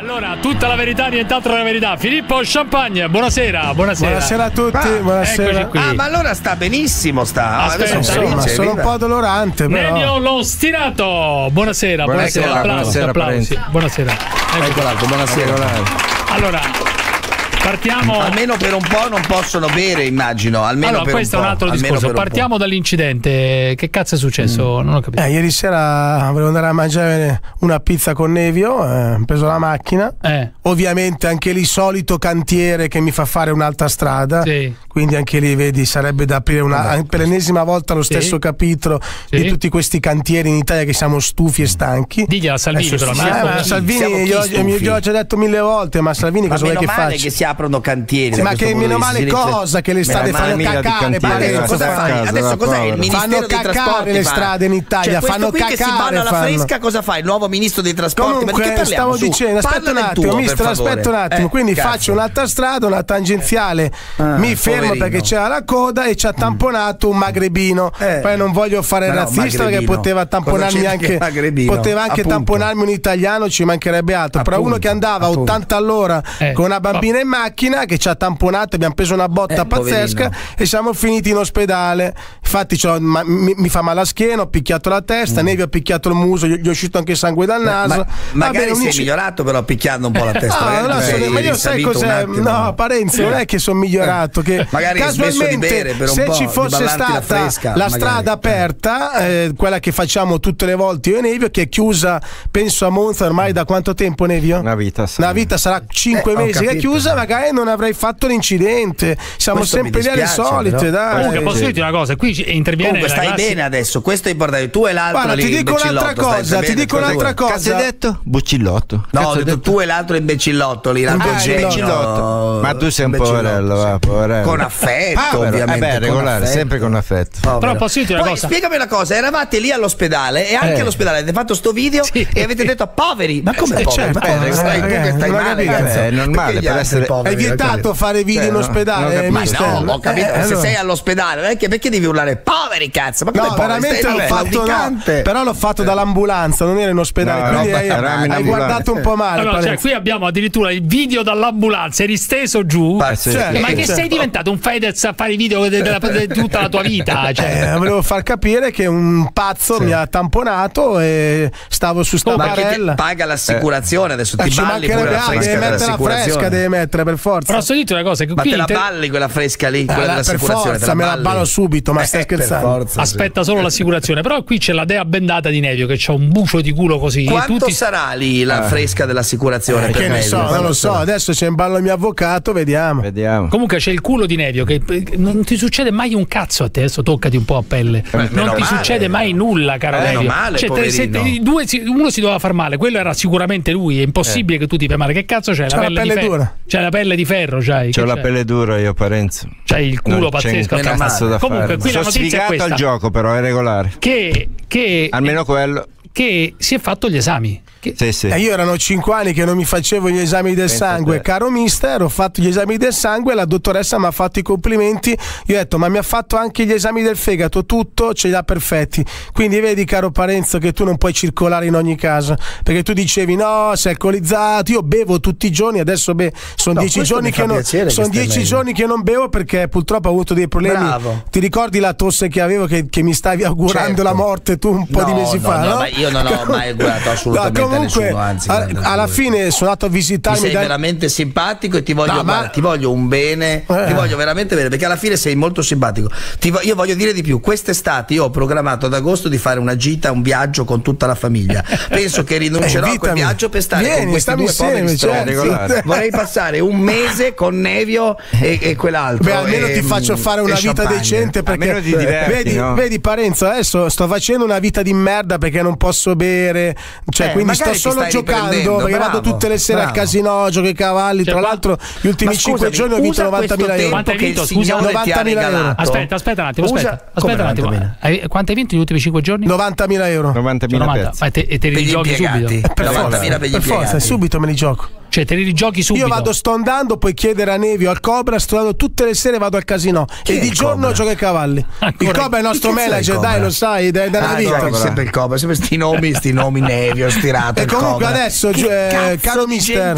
Allora, tutta la verità, nient'altro la verità. Filippo Champagne, buonasera, buonasera. Buonasera a tutti, Ah, buonasera. Ah, ma allora sta benissimo, sta. Aspetta, Adesso sono Insomma, felice, sono un po' dolorante, però. Lo stirato. Buonasera, buonasera. Buonasera, applausi, buonasera, applausi. Buonasera. Ecco. Ecco l'altro, buonasera. Allora, partiamo. Almeno per un po' non possono bere, immagino. Almeno Allora, per questo è un un po', altro almeno discorso. un. Partiamo dall'incidente. Che cazzo è successo? Non ho capito. Eh, ieri sera volevo andare a mangiare una pizza con Nevio, eh, ho preso la macchina. Eh. Ovviamente anche lì solito cantiere che mi fa fare un'altra strada. Sì. Quindi anche lì vedi sarebbe da aprire una, per l'ennesima volta lo Sì. stesso capitolo Sì. di tutti questi cantieri in Italia che siamo stufi e stanchi. Digliela a Salvini, Adesso però. sì? Eh, ma chi? Salvini, io, io gliel'ho già detto mille volte, ma Salvini Ma cosa vuoi meno che male faccia? che si aprono cantieri. da Ma che meno male cosa che le Meno strade male. fanno cacare, Ma adesso cosa fai? Adesso cos'è il ministero Fanno dei cacare trasporti? le strade in Italia, cioè, questo fanno qui che si cacare, balla alla fresca, cosa fa? Il nuovo ministro dei trasporti? Ma di che Comunque parliamo? stavo Su, dicendo, aspetta un attimo, mister, favore. aspetta un attimo. Eh, Quindi faccio un'altra strada, una tangenziale, Ah, mi fermo poverino. perché c'era la coda e ci ha tamponato un magrebino. Eh. Poi non voglio fare il Ma no, razzista perché poteva tamponarmi anche poteva anche tamponarmi un italiano, ci mancherebbe altro. Però Appunto, uno che andava a appunto. 80 all'ora Eh. con una bambina in macchina che ci ha tamponato, abbiamo preso una botta Eh, pazzesca poverino. e siamo finiti in ospedale. Infatti ma- mi, mi fa male la schiena, ho picchiato la testa, Nevi ha picchiato il muso, gli, gli è uscito anche sangue dal naso. Mm. Ma, Va magari bene, sei inci- migliorato però picchiando un po' la testa. No, magari no, sono- ma io sai cos'è? No, Parenzo, non è che sono migliorato. Che Magari hai smesso di casualmente, bere per un se po', ci fosse ballarti la stata fresca, la magari. strada aperta, eh, quella che facciamo tutte le volte io e Nevio, che è chiusa, penso a Monza ormai da quanto tempo, Nevio? Una vita, sì. Una vita sarà 5 Eh, mesi che è chiusa, magari non avrei fatto l'incidente. Siamo Questo sempre lì alle solite, però. dai. Comunque, posso dirti una cosa? Qui interviene. Comunque stai classe- bene adesso, questo è importante. Tu e l'altro Guarda, lì, ti dico un'altra imbecillotto, cosa, ti dico Cosa un'altra cosa. Cazzo hai detto? Buccillotto. No, ho detto tu e l'altro imbecillotto lì, l'altro Ah, genio. Buccillotto. Ma tu sei un Imbecillotto, poverello, va, poverello. Con affetto, Povero. ovviamente. Eh beh, con regolare, affetto. sempre con affetto. Povero. Però posso dirti una Poi cosa? spiegami una cosa, eravate lì all'ospedale e anche Eh. all'ospedale avete fatto sto video Sì. e avete detto poveri. Ma come Eh, poveri? certo, Ma poveri, eh, stai che eh, stai ho male. Eh, è normale, per essere- poveri, È vietato fare video in ospedale, eh. Ma no, ho capito, Eh, se sei all'ospedale, perché, devi urlare poveri cazzo? Ma come No, veramente l'ho fatto, però l'ho fatto dall'ambulanza, non ero in ospedale, quindi hai, guardato un po' male. Cioè, qui abbiamo addirittura il video dall'ambulanza, eri steso giù. Cioè, Ma che sei diventato un Fedez a fare i video de- della- di tutta la tua vita? Cioè. Eh, volevo far capire che un pazzo mi ha tamponato e stavo su sta Ma che ti barella. paga l'assicurazione adesso Eh, ti ci balli pure la fresca deve mettere la fresca, deve mettere per forza. Però posso dirti una cosa: che Ma qui te la balli quella fresca lì, quella Eh, per dell'assicurazione, forza, me la ballo subito, ma stai Eh, per scherzando? forza, sì. aspetta solo l'assicurazione. Però qui c'è la dea bendata di Nevio che c'ha un bucio di culo così. Quanto tutti... sarà lì la fresca dell'assicurazione? Eh, per che ne so, non lo so. Adesso c'è in ballo il mio avvocato, vediamo. Vediamo. Comunque c'è il culo di Nevio che eh, non ti succede mai un cazzo a te, adesso toccati un po' a pelle. non meno ti male. succede mai nulla, caro Eh, Nevio. male, Cioè, te- se due uno si doveva far male, quello era sicuramente lui, è impossibile che tu ti fai male. Che cazzo c'hai? C'ha la pelle di ferro. dura. C'hai la pelle di ferro, c'hai. C'ho la pelle dura io, Parenzo. C'hai il culo Non c'è pazzesco. Meno cazzo da Comunque, fare. qui la Sono notizia è sfigato questa. al gioco, però è regolare. Che, che, Almeno quello. che si è fatto gli esami. Che- Sì, sì. E io erano 5 anni che non mi facevo gli esami del Pensa a sangue, caro mister, ho fatto gli esami del sangue, la dottoressa mi ha fatto i complimenti, io ho detto ma mi ha fatto anche gli esami del fegato, tutto ce li ha perfetti. Quindi vedi caro Parenzo che tu non puoi circolare in ogni caso, perché tu dicevi no, sei alcolizzato, io bevo tutti i giorni, adesso beh, sono No, 10 questo giorni che non 10 meglio. giorni che non bevo perché purtroppo ho avuto dei problemi. Bravo. Ti ricordi la tosse che avevo che, che mi stavi augurando Certo. la morte tu un po' No, di mesi no, fa, no, no? ma io non ho mai augurato assolutamente comunque, nessuno, anzi, a- alla figurati. fine sono andato a Mi visitarmi sei da- veramente simpatico e ti voglio, No, ma- ti voglio un bene, Eh. ti voglio veramente bene perché alla fine sei molto simpatico. Ti vo- io voglio dire di più, quest'estate io ho programmato ad agosto di fare una gita, un viaggio con tutta la famiglia. Penso che rinuncerò a quel viaggio per stare Vieni, con questi due insieme, poveri stronzi. Regolare. Vorrei passare un mese con Nevio e, e quell'altro. Beh, almeno e, ti faccio mm, fare una vita champagne. decente perché ti diverti, vedi, no? vedi Parenzo, adesso sto facendo una vita di merda perché non posso bere, cioè Eh, quindi sto solo giocando perché vado bravo, tutte le sere al bravo. casino, gioco i cavalli, Cioè, tra l'altro gli ultimi Ma 5 scusami, giorni ho vinto usa 90.000 questo euro. Quanto hai vinto, il scusa? Signore ti ha 90.000 euro. Aspetta, aspetta un attimo, aspetta, aspetta un attimo. 90.000? Hai- Quanto hai vinto negli ultimi 5 giorni? 90.000 euro. 90.000 90. pezzi. Ma te, e te Per li gli giochi impiegati. subito? Per 90.000 forza, gli subito me li gioco. Cioè, te li rigiochi subito. Io vado, sto andando, puoi chiedere a Nevi o al Cobra, sto andando tutte le sere vado al casino Chi e di giorno Cobra? gioco ai cavalli. Ancora- Il Cobra è il nostro il manager, dai, lo sai, dai, dalla Ah, vita. no, sempre il Cobra, sempre sti nomi, sti nomi Nevio, stirato. E comunque Cobra. adesso, Che eh, caro mister,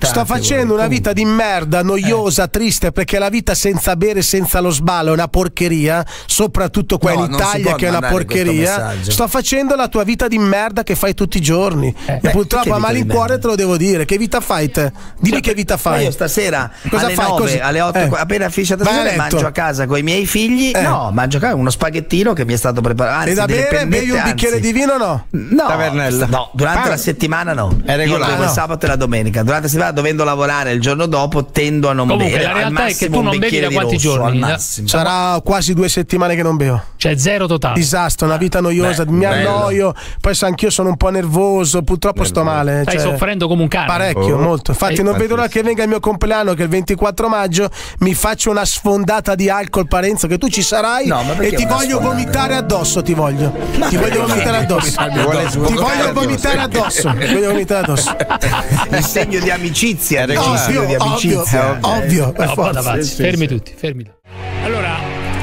sto facendo voi? una vita di merda, noiosa, triste, perché la vita senza bere, senza lo sballo è una porcheria, soprattutto qua No, in Italia che è una porcheria. Sto facendo la tua vita di merda che fai tutti i giorni. Eh. e Beh, purtroppo a malincuore te lo devo dire. Che vita fai te? Dimmi che vita fai. io stasera Cosa alle fai? 9, Così- alle 8, eh. appena finisce la Vai a trasmissione, letto. mangio a casa con i miei figli. Eh. No, mangio a casa uno spaghettino che mi è stato preparato. Anzi, E da bere? Bevi un bicchiere anzi. di vino o no? No, Tavernella. no, durante Pane. la settimana no. È Io regolare. il No. sabato e la domenica. Durante la settimana, dovendo lavorare il giorno dopo, tendo a non Comunque, bere. la Al realtà è che massimo tu un non bevi bicchiere da di quanti rosso, giorni? Al massimo. Sarà quasi due settimane che non bevo. Cioè, zero totale. Disastro, una vita noiosa, mi annoio. Poi anch'io sono un po' nervoso, purtroppo sto male. Stai cioè, soffrendo come un cane. Parecchio. Molto. Infatti, Eh, non vedo l'ora che venga il mio compleanno, che è il 24 maggio, mi faccio una sfondata di alcol, Parenzo, che tu ci sarai No, ma e ti voglio sfondata? vomitare addosso. Ti voglio, ti voglio vomitare addosso. Ti voglio vomitare addosso. Ti voglio vomitare addosso. Il segno di amicizia, il Ovvio, segno di ovvio, amicizia. ovvio, per No, forza. vada pazzi, fermi tutti, fermi. Allora,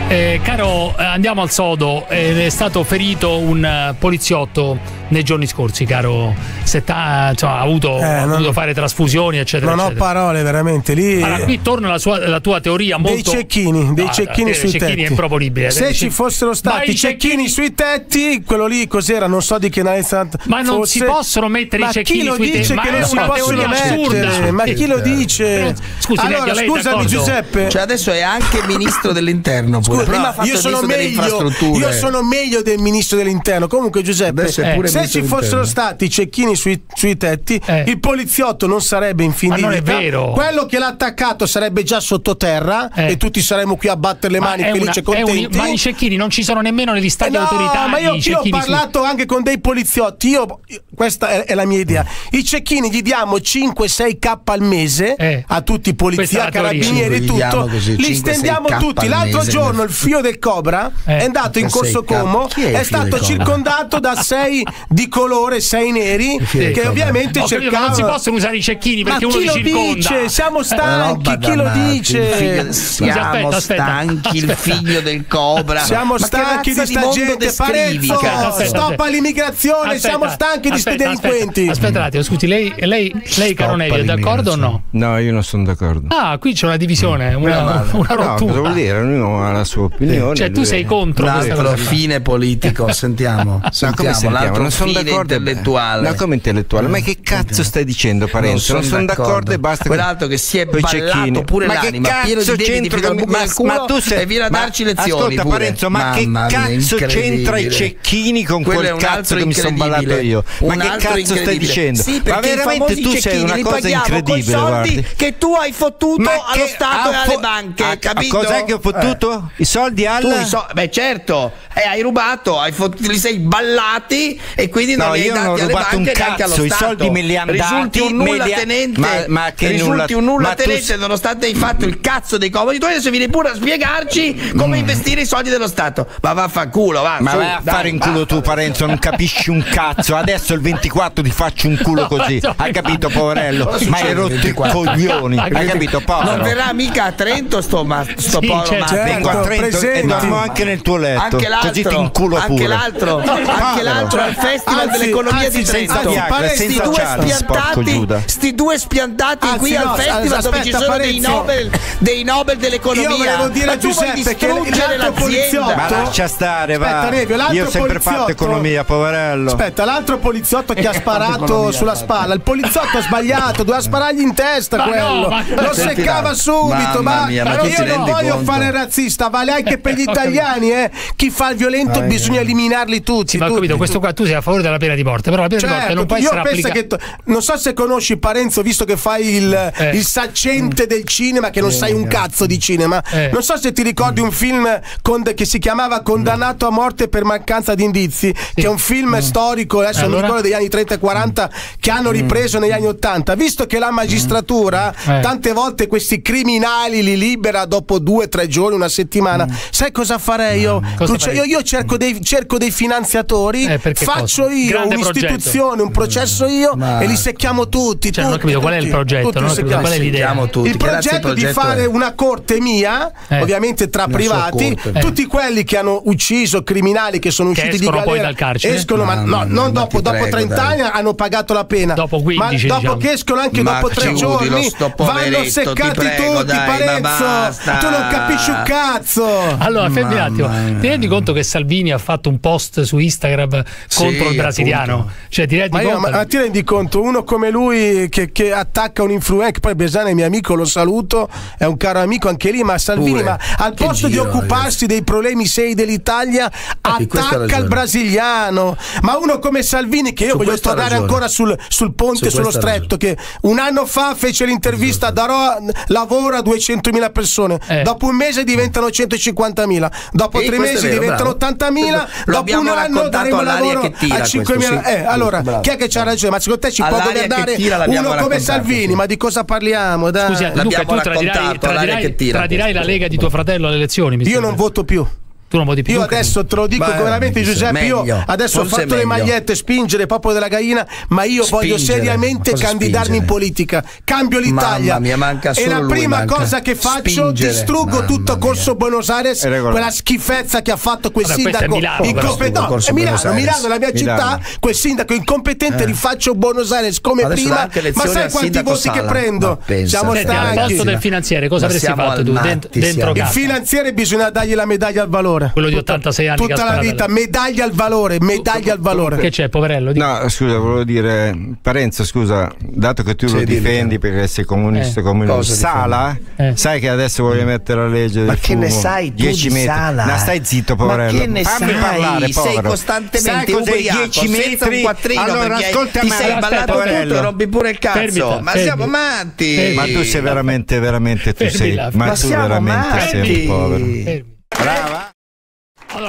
eh, caro, eh, andiamo al sodo. Eh, è stato ferito un eh, poliziotto nei giorni scorsi, caro Setta, insomma, ha avuto, Eh, ha non- dovuto fare trasfusioni, eccetera. Non ho eccetera. parole, veramente. Lì. Allora, qui torna la, sua- la tua teoria Dei molto. cecchini, dei No, cecchini dei sui cecchini tetti. è proponibile. Se ci fossero stati i cecchini sui tetti, quello lì cos'era? Non so di che naezza Ma non fosse. si possono mettere i Ma cecchini chi lo sui tetti? dice Ma che è non si possono mettere? assurda. Ma chi lo Però, dice? scusi, allora, scusami d'accordo? Giuseppe. Cioè adesso è anche ministro dell'interno. Scusa, Prima no, io il sono meglio io sono meglio del ministro dell'interno comunque Giuseppe Adesso è pure se ci fossero stati cecchini sui, sui tetti Eh. il poliziotto non sarebbe in fin Ma di non è vita. vero. quello che l'ha attaccato sarebbe già sottoterra Eh. e tutti saremmo qui a battere le Ma mani è una- felici e è un- contenti ma i cecchini non ci sono nemmeno negli Eh stati no, autorità. ma io, i io ho parlato anche con dei poliziotti. Io, questa è, è la mia idea. I cecchini gli diamo 5-6k al mese Eh. a tutti i è teoria. carabinieri e tutto. così, Li 5-6K stendiamo tutti. L'altro giorno il fio del Cobra Eh. è andato in 5-6K. corso Como. È È stato circondato da sei di colore, sei neri, del che ovviamente ma non si cercavano. possono usare i cecchini Ma perché uno chi lo circonda. dice? Siamo Una stanchi, chi lo il dice? figlio- siamo aspetta, aspetta, stanchi, il aspetta. figlio del Cobra. Siamo Ma stanchi di sta gente, Parenzo? Aspetta, stop all'immigrazione, Aspetta, siamo stanchi di sti delinquenti. Aspetta, un attimo, scusi, lei, lei, lei caro Nelly, è d'accordo o no? No, io non sono d'accordo. Ah, qui c'è una divisione, Meno una, una No, cosa rottura. vuol dire? Ognuno ha la sua opinione. Cioè, tu sei contro Un questa altro cosa. fine politico, sentiamo. Sentiamo, sentiamo? l'altro sono d'accordo. intellettuale. Ma come intellettuale? Ma che cazzo stai dicendo, Parenzo? Non sono d'accordo e basta. Quell'altro che si è ballato pure ma che l'anima, pieno di debiti con- ma, ma tu sei e viene a darci lezioni Ascolta, pure. Parenzo, ma che Mamma mia, cazzo c'entra i cecchini con Quello quel cazzo che mi sono ballato io? Ma che cazzo stai dicendo? Sì, ma veramente tu sei una cosa incredibile, soldi guardi. che tu hai fottuto allo che Stato e alle banche, capito? Cos'è che ho fottuto? I soldi al beh certo, eh, hai rubato, li sei ballati e quindi non No, li hai non dati alle rubato un banche neanche allo cazzo, i Stato. soldi me li han Risulti dati, un nulla tenente, ma- ma che risulti nulla- un nulla ma tu tenente s- nonostante hai fatto il cazzo dei comodi tuoi adesso vieni pure a spiegarci come Mm. investire i soldi dello Stato. Ma vaffanculo, va. Ma su, vai a dai, fare in culo tu Parenzo, non capisci un cazzo. Adesso il 24 ti faccio un culo così. Hai capito, poverello? Ma hai rotto i 24? coglioni. Hai capito, Non povero? verrà mica a Trento sto, ma, sto Sì, povero certo. Matteo. Vengo a Certo, Trento e presenti. dormo anche nel tuo letto. Anche l'altro, Così ti inculo anche pure. l'altro, anche l'altro al Festival Anzi, dell'Economia anzi, di Trento. Viagra, Pare sti due spiantati, sti due spiantati Anzi, qui no, al festival dove aspetta, ci sono dei. Nobel, dei Nobel dell'economia. Io volevo dire Ma a Giuseppe che distruggere l'altro poliziotto- Ma lascia stare, va. Aspetta, Nevio, Io ho sempre fatto economia, poverello. Aspetta, l'altro poliziotto che ha sparato sulla spalla. Il poliziotto ha sbagliato, doveva sparargli in testa Ma no, quello. ma- Lo Senti seccava subito. Mamma Ma, mia, ma io non voglio conto? fare razzista, vale anche per gli italiani, eh. Chi fa il violento bisogna eliminarli tutti. Ma ho capito, questo qua tu sei a favore della pena di morte, però la pena di morte Certo, non può io essere applicata. non so se conosci Parenzo, visto che fai il, Eh. il saccente del cinema, che non sai un cazzo di cinema. Eh. Non so se ti ricordi un film con- che si chiamava Condannato a morte per mancanza di indizi, che è un film storico, adesso non Allora? mi ricordo degli anni 30 e 40, che hanno ripreso negli anni 80. Visto che la magistratura Eh. tante volte questi criminali li libera dopo due, tre giorni, una settimana, sai cosa farei io? Cosa Cruce- farei? io, io cerco, dei, cerco dei finanziatori, Eh, faccio faccio io Grande un'istituzione, un processo io Ma- e li secchiamo tutti. Cioè, non ho tutti, capito qual è il tutti, progetto, tutti non ho capito qual è l'idea. Tutti. Il Grazie, progetto di progetto fare è- una corte mia, Eh. ovviamente tra privati, corte. tutti quelli che hanno ucciso criminali che sono Che usciti di escono poi galera, dal carcere? escono, ma, no, non ma dopo, dopo prego, 30 dai. anni hanno pagato la pena. Dopo 15, ma dopo diciamo. che escono anche dopo tre chiudilo, giorni, sto vanno seccati prego, tutti, Parenzo. Tu non capisci un cazzo. Allora, fermi un attimo. Ti rendi conto che Salvini ha fatto un post su Instagram Sì, contro il brasiliano? appunto. Cioè, ti rendi Ma, io, conto? ma ti rendi conto, uno come lui che, che attacca un influencer, che poi Besana è mio amico, lo saluto, è un caro amico anche lì, ma Salvini, Pure. ma al Che posto giro, di occuparsi dei problemi seri dell'Italia, ha attacca il ragione. brasiliano. Ma uno come Salvini, che io Su voglio tornare ragione. ancora sul, sul ponte, Su sullo stretto, che un anno fa fece l'intervista, darò lavoro a 200.000 persone, Eh. dopo un mese diventano 150.000, dopo Sì, tre mesi vero, diventano bravo. 80.000, Lo dopo un anno daremo lavoro che tira a questo, 5.000. sì. Eh, allora, Bravo. chi è che c'ha ragione? Ma secondo te ci può governare tira uno come Salvini? sì. Ma di cosa parliamo? Dai. Scusi, Luca, L'abbiamo tu tradirai, tradirai- che tira tradirai la. Lega di tuo fratello alle elezioni. mi Io non voto più. Tu non più. Io adesso te lo dico Beh, veramente, meglio, Giuseppe. Io meglio. adesso ho fatto le magliette, spingere popolo della gallina, ma io voglio Spingere. seriamente Ma cosa candidarmi spingere? in politica. Cambio l'Italia. Mamma mia, manca e la prima manca. cosa che faccio, Spingere. distruggo Mamma tutto mia. Corso Buenos Aires, quella schifezza che ha fatto quel Vabbè, sindaco incompetente. No, è Milano. Milano la mia Milano. città, quel sindaco incompetente rifaccio Buenos Aires come Adesso prima. Ma sai quanti voti che prendo? Siamo Senti, al stanchi. posto del finanziere, cosa avresti fatto tu dentro, Il finanziere bisogna dargli la medaglia al valore. Quello di Tutta- 86 anni Tutta la vita, medaglia al valore, medaglia al valore. Che c'è, poverello? Di- No, scusa, volevo dire, Parenzo, scusa, dato che tu lo difendi perché sei comunista Eh. Cosa Sala, Eh. sai che adesso voglio mettere la legge del Ma che ne fumo, sai tu 10 di metri. Sala? Ma stai zitto, Ma poverello. che ne Fammi sai? parlare, Sei povero. costantemente sai ubriaco, 10 senza metri? un quattrino allora, ascolta ti me, sei ballato poverello. tutto rompi pure il cazzo. Fermita, ma fermi. siamo matti. Fermi. Ma tu sei veramente, veramente, tu Fermi sei, ma Ma tu veramente sei un povero.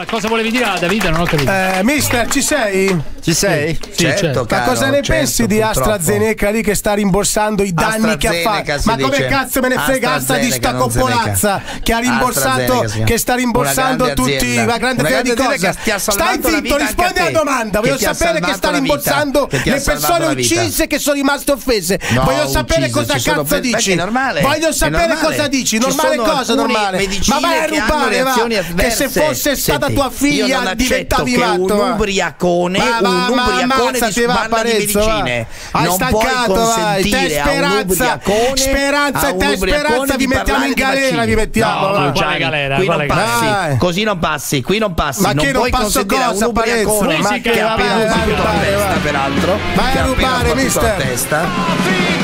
Allora, cosa volevi dire a Davide? Non ho capito. Eh, mister, ci sei? Ci sei? Sì, certo, certo. Ma caro, cosa ne certo, pensi di purtroppo. AstraZeneca lì che sta rimborsando i danni che ha fatto? Ma come dice. cazzo me ne frega sta di sta coppolazza che ha rimborsato, che sta rimborsando tutti azienda. una grande fede di azienda cosa? Stai la zitto, rispondi alla domanda. Voglio sapere che sta la rimborsando le persone la uccise che sono rimaste offese. Voglio sapere cosa cazzo dici. Voglio sapere cosa dici. Ci Normale cosa normale? Ma vai a rubare, va. Che se fosse stata Senti, tua io figlia diventavi che matto. un ubriacone, Ma va, un ma ubriacone ammazzati, di va, parla di medicine. Hai non puoi stancato, vai. Te consentire a un speranza, ubriacone speranza e te speranza di vi mettiamo in galera, vi mettiamo. No, Gianni, galera, qui non passi, così non passi, qui non passi, Ma non che non puoi passo consentire a un cosa, ubriacone Ma che ha appena sbattuto la testa, peraltro, Vai che a rubare, mister.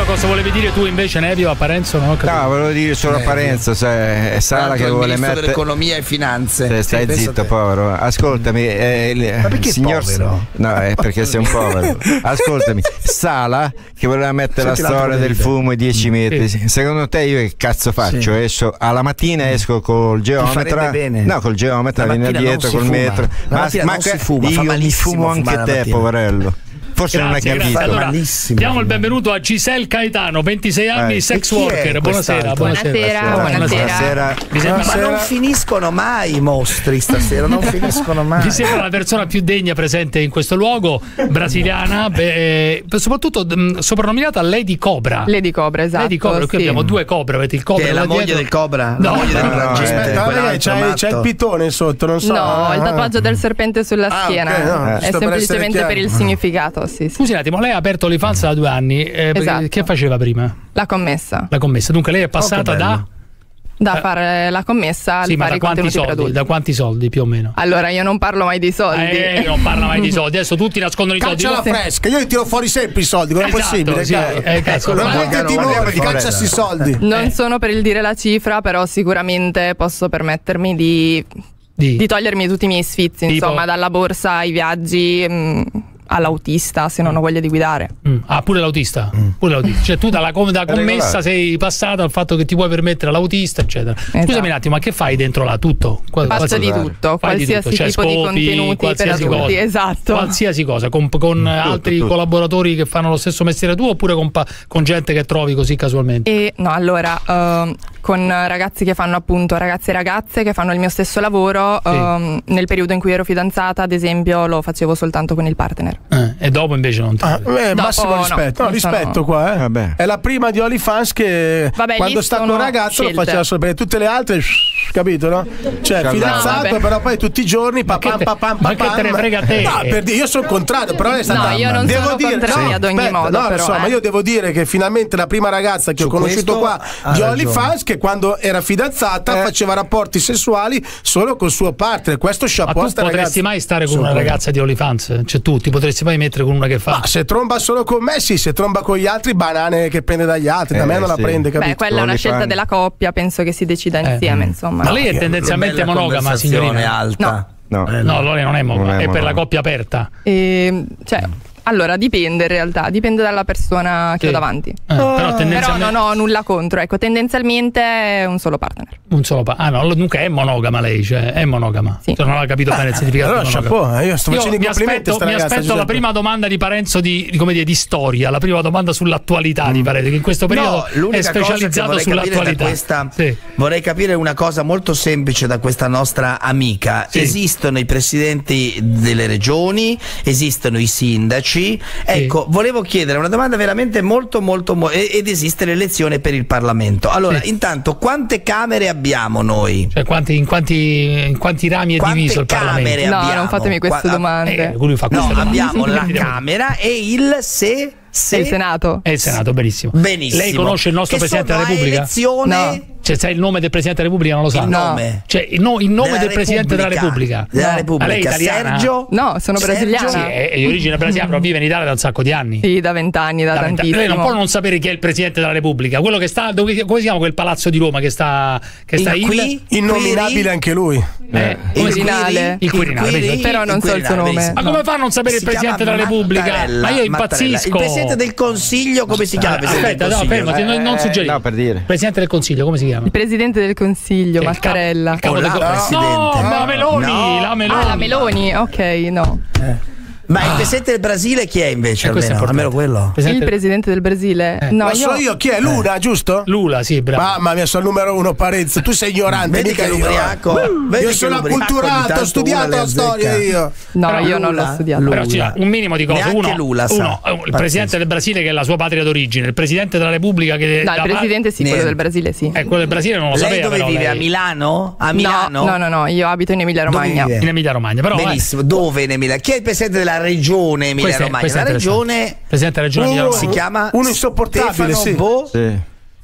Capito cosa volevi dire tu invece, Nevio, a Parenzo. No, volevo dire solo a Parenzo, se è l'altro che il vuole ministro mettere... dell'economia e finanze. Eh, Stai Sì, zitto, povero. Ascoltami, eh, il- Ma perché signor povero? No, è perché sei un povero. Ascoltami, Sala che voleva mettere Senti la storia del fumo ai 10 metri. Secondo te io che cazzo faccio? Sì. Esco alla mattina esco col geometra. No, col geometra viene dietro col fuma. metro. La mattina non si fuma, fa io mi malissimo fumo anche te, poverello. Forse non hai Grazie, capito. grazie. Allora, malissimo. diamo il benvenuto a Giselle Caetano, 26 anni, Eh, sex worker. Buonasera, buonasera. Buonasera, buonasera. Buonasera. Ma non finiscono mai i mostri stasera, non finiscono mai. mi sembra la persona più degna presente in questo luogo, brasiliana, beh, eh, soprattutto mh, soprannominata Lady Cobra. Lady Cobra, esatto. Lady Cobra, qui sì. abbiamo due cobre, avete il cobra Che è la moglie dietro. del cobra, No, la moglie del no, eh, c'è, c'è il pitone sotto, non so. No, il Ah, tatuaggio del serpente sulla Ah, schiena. ok, no, è per semplicemente per, chiari. il significato, sì, sì. Scusi un attimo, lei ha aperto l'IFANS da due anni. eh, Esatto. Che faceva prima? La commessa. La commessa. Dunque lei è passata Oh, da. Da Eh, fare la commessa Sì, ma fare da quanti soldi? Da quanti soldi più o meno? Allora, io non parlo mai di soldi. Eh, non parla mai di soldi. Adesso tutti nascondono i soldi. Caccia la fresca, io li tiro fuori sempre i soldi, come è Esatto, possibile? sì, eh, cazzo, non ma- vuoi che ti guardiamo muovi, fuori. cacciasi i soldi. Non Eh. sono per il dire la cifra, però sicuramente posso permettermi di, Di- di togliermi tutti i miei sfizi, Tipo? insomma, dalla borsa ai viaggi. mm, all'autista se non ho voglia di guidare. Mm. Ah, pure l'autista. Pure l'autista. Cioè, tu dalla, com- da commessa sei passata al fatto che ti puoi permettere l'autista, eccetera. Scusami Esatto. un attimo, ma che fai dentro là? Tutto? Qual- Faccio qualsiasi- di tutto, di qualsiasi tutto, cioè tipo di scopi, contenuti per qualsiasi adulti, cosa. esatto. Qualsiasi cosa, con, con altri tutto. collaboratori che fanno lo stesso mestiere tuo oppure con, pa- con gente che trovi così casualmente? E no, allora, ehm, con ragazzi che fanno appunto, ragazzi e ragazze che fanno il mio stesso lavoro, ehm, nel periodo in cui ero fidanzata, ad esempio, lo facevo soltanto con il partner. Eh, e dopo invece non ti Ah, eh, massimo no, rispetto, no, sono- rispetto qua. Eh. Vabbè. È la prima di OnlyFans che Vabbè, quando sta con un ragazzo lo scelte. faceva solo perché tutte le altre, capito, no? Cioè, fidanzato, no, però poi tutti i giorni Ma che papam te- papam ma che papam. te ne frega te? No, per dire, io sono contrario, però è stata No, io non devo sono dire, contraria ad ogni aspetta, modo, No, lo però, so, eh. ma io devo dire che finalmente la prima ragazza che Su ho conosciuto qua di. OnlyFans che quando era fidanzata faceva rapporti sessuali solo col suo partner. Questo Ma chapeau a tu potresti ragazza. mai stare con una ragazza di OnlyFans? Cioè tu ti potresti mai mettere con una che fa? Ma se tromba solo con me, sì, se tromba con gli altri, banane che prende dagli altri, da Eh, me non la sì. prende, capito? Beh, quella è una scelta della coppia, penso che si decida Eh. insieme, insomma. Ma lei è tendenzialmente monogama, signorina? alta. No. Eh, No, lei non è monogama, Non è è, per la coppia aperta. E, cioè, allora, dipende in realtà, dipende dalla persona che Sì. ho davanti. Eh, però Però tendenzialmente non ho nulla contro, ecco, tendenzialmente è un solo partner. un solo pa- Ah no, dunque è monogama lei, cioè è monogama. Sì. Cioè, non aveva capito bene il significato Allora, chapeau, eh, io sto Io facendo i mi complimenti aspetto, mi ragazza. aspetto la prima domanda di Parenzo di, di, come dire, di storia, la prima domanda sull'attualità di Parenzo, che in questo periodo No, è specializzato vorrei capire da sull'attualità. questa Sì. vorrei capire una cosa molto semplice da questa nostra amica. Sì. Esistono i presidenti delle regioni, esistono i sindaci. Ecco, volevo chiedere una domanda veramente molto molto mo- ed esiste l'elezione per il Parlamento. Allora, Sì. intanto quante camere abbiamo noi? Cioè, quanti- in, quanti, in quanti rami è Quante diviso il camere Parlamento? No, abbiamo? non fatemi queste Qua- domande. Eh, lui fa No, queste domande. abbiamo la Camera e il se, se il Senato. È il Senato, benissimo. Benissimo. Lei conosce il nostro Che Presidente della Repubblica? elezione No. Cioè, sai il nome del Presidente della Repubblica? Non lo sa. il No. nome Cioè, il, no- il nome Della del Presidente della Repubblica. Della. Repubblica. Lei è italiana? Sergio? No, sono Sergio? brasiliana. Sì, è, è di origine brasiliana, però vive in Italia da un sacco di anni. Sì, da vent'anni, da Da tantissimo. Lei non può non sapere chi è il Presidente della Repubblica. Quello che sta. Dove, come si chiama quel palazzo di Roma che sta. Che sta Il il- qui? Innominabile Quiri? anche lui. Eh, Il si- Quirinale. Il Quirinale, Quiri? vedi? Però non Il so il suo Quirinale, nome. Ma come fa a non sapere il Si Presidente chiama della Repubblica? Mattarella, Ma io Mattarella. impazzisco. Il Presidente del Consiglio, come si chiama? il Presidente Aspetta, no, Consiglio? fermo, non, non Eh, suggerire. no, per dire. Presidente del Consiglio, come si chiama? Il presidente del consiglio, Che è il Mattarella. capo- il capo la del- Presidente. No, ma la Meloni, No. la Meloni. Ah, la Meloni, ok, no. Ma il Presidente del Brasile chi è invece? Eh, Almeno, almeno quello. Presidente- Il presidente del Brasile. Eh. No, Lo so io chi è? Luna, giusto? Lula, sì, bravo. Mamma mia, sono il numero uno, Parenzo. Tu sei ignorante, Vedi mica che io. l'ubriaco- vedi Io che sono l'ubriaco ogni acculturato, ho studiato la storia io. No, Però io non Lula- l'ho studiato. Lula- Però ci un minimo di cose. Uno, Lula sa. uno, eh, il presidente del Brasile che è la sua patria d'origine, il presidente della Repubblica che No, il presidente sì, quello del Brasile sì. Eh, quello del Brasile non lo Lei sapeva dove però, vive? lei. A Milano? A No, Milano? no, no, no, io abito in Emilia Romagna. in Emilia Romagna, però eh, Benissimo, dove in Emilia? Chi è il presidente della regione Emilia Romagna? La regione presidente della regione Emilia Romagna. si chiama Uno insopportabile, Stefano sì. Bo- Sì.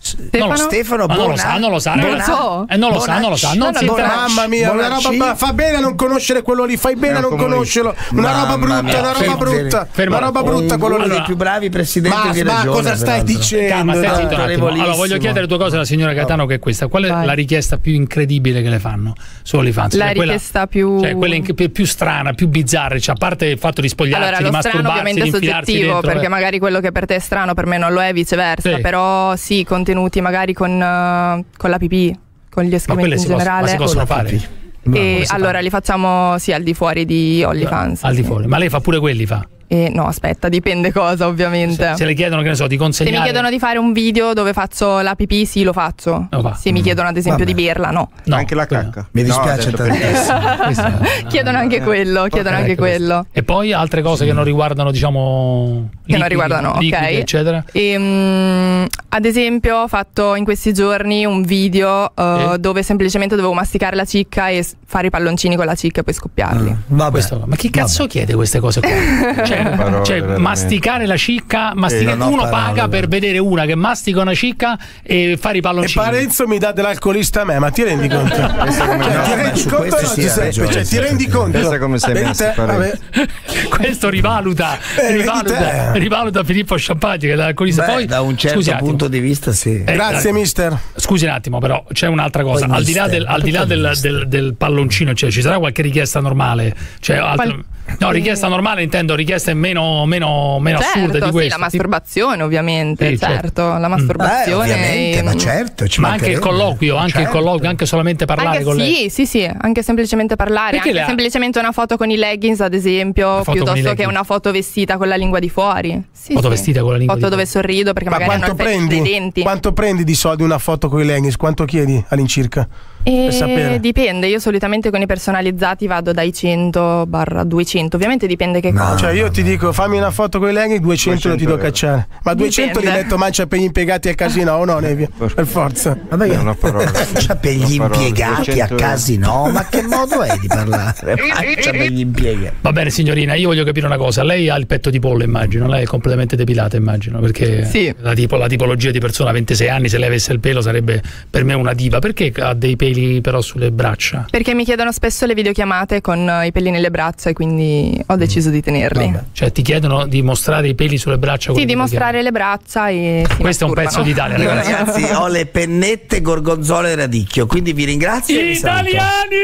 Stefano? Stefano Ma non lo Bona- sa, non lo sa, Bona- ragazzi. so. Eh, non lo sa, non lo sa, non Bona- si Bona-. Mamma mia, una roba fa bene a non conoscere quello lì, fai bene a È un non conoscerlo. Una roba brutta, una roba brutta. Una roba Uno brutta quello dei lì. più bravi presidenti Ma, cosa stai dicendo? Allora, voglio chiedere due cose alla signora Gaetano che è questa. Qual è la richiesta più incredibile che le fanno su OnlyFans? La Cioè, richiesta più- Cioè, quella più, strana, più bizzarra, cioè, a parte il fatto di spogliarsi, Allora, di lo strano masturbarsi, ovviamente di è infilarsi soggettivo, perché eh. magari quello che per te è strano per me non lo è, viceversa. Però sì, contenuti magari con, eh, con la pipì, con gli escrementi in si, possono- ma generale. si possono fare? pipì. No, E allora fa? li facciamo sì al di fuori di OnlyFans. Al di fuori. Ma lei fa pure quelli, fa. E no, aspetta, dipende cosa, ovviamente. Se le chiedono, che ne so, di Se consegnare. mi chiedono di fare un video dove faccio la pipì, sì, lo faccio. Fa. Se mi chiedono ad esempio Vabbè. di berla, no. No, Anche la cacca. Mi No, dispiace per- tantissimo. chiedono anche quello, chiedono anche quello. E poi altre cose che non riguardano, diciamo. Che non liquidi, riguardano, ok. liquidi, eccetera. E, mm, ad esempio, ho fatto in questi giorni un video eh, Sì. dove semplicemente dovevo masticare la cicca e fare i palloncini con la cicca e poi scoppiarli. Vabbè. Questo- ma chi cazzo chiede queste cose qua? cioè, Parole, cioè, veramente. masticare la cicca, mastica- non ho uno parole, paga per vedere una che mastica una cicca e fare i E palloncini. Parenzo mi dà dell'alcolista a me, ma ti rendi conto? Cioè, No, ti rendi conto ragione, Cioè, sì. ti rendi conto? Pensa come sei messo. Questo rivaluta, Eh, rivaluta, rivaluta Filippo Champagne che è l'alcolista. Beh, Poi, da un certo attimo. punto di vista sì. Eh, Grazie, eh, mister. Scusi un attimo, però c'è un'altra cosa. Poi Al di là mister, del, al di là del, mister? del- del palloncino, cioè, ci sarà qualche richiesta normale? Cioè, altro- No, richiesta normale intendo, richieste meno, meno, meno certo, assurde di sì, queste. la masturbazione ovviamente, Sì, certo. certo, la Eh, masturbazione. ovviamente, ma mm, certo, ci Ma anche il colloquio, anche il Certo. colloquio, anche solamente parlare Anche con lei. sì, sì, sì, anche semplicemente parlare, Perché anche la- semplicemente una foto con i leggings ad esempio, i piuttosto che una foto vestita con la lingua di fuori. Sì, Foto sì. vestita con la lingua Foto di dove sorrido perché Ma magari il fetish prendi? dei denti. Quanto prendi di soldi una foto con i leggings? Quanto chiedi all'incirca? E dipende, io solitamente con i personalizzati vado dai 100 barra 200, ovviamente dipende che Ma- cosa. Cioè io ti dico fammi una foto con i leggings, 200, lo ti do 200 euro. cacciare. Ma 200 li Dipende. metto mancia per gli impiegati a casino o no, Nevia? Per forza. Vabbè, È una parola. Cioè, per gli impiegati a 200 casino, ma che modo è di parlare? Faccia per gli impiegati. Va bene signorina, io voglio capire una cosa. Lei ha il petto di pollo, immagino. Lei è completamente depilata, immagino. Perché Sì. la, tipo- la tipologia di persona a 26 anni, se lei avesse il pelo, sarebbe per me una diva. Perché ha dei peli però sulle braccia? Perché mi chiedono spesso le videochiamate con eh, i pelli nelle braccia e quindi ho deciso di tenerli. Cioè, ti chiedono di mostrare i peli sulle braccia? Sì, con le dimostrare le braccia e. si Questo è un pezzo d'Italia, ragazzi. ragazzi, ho le pennette gorgonzola e radicchio, quindi vi ringrazio e vi saluto. Italiani!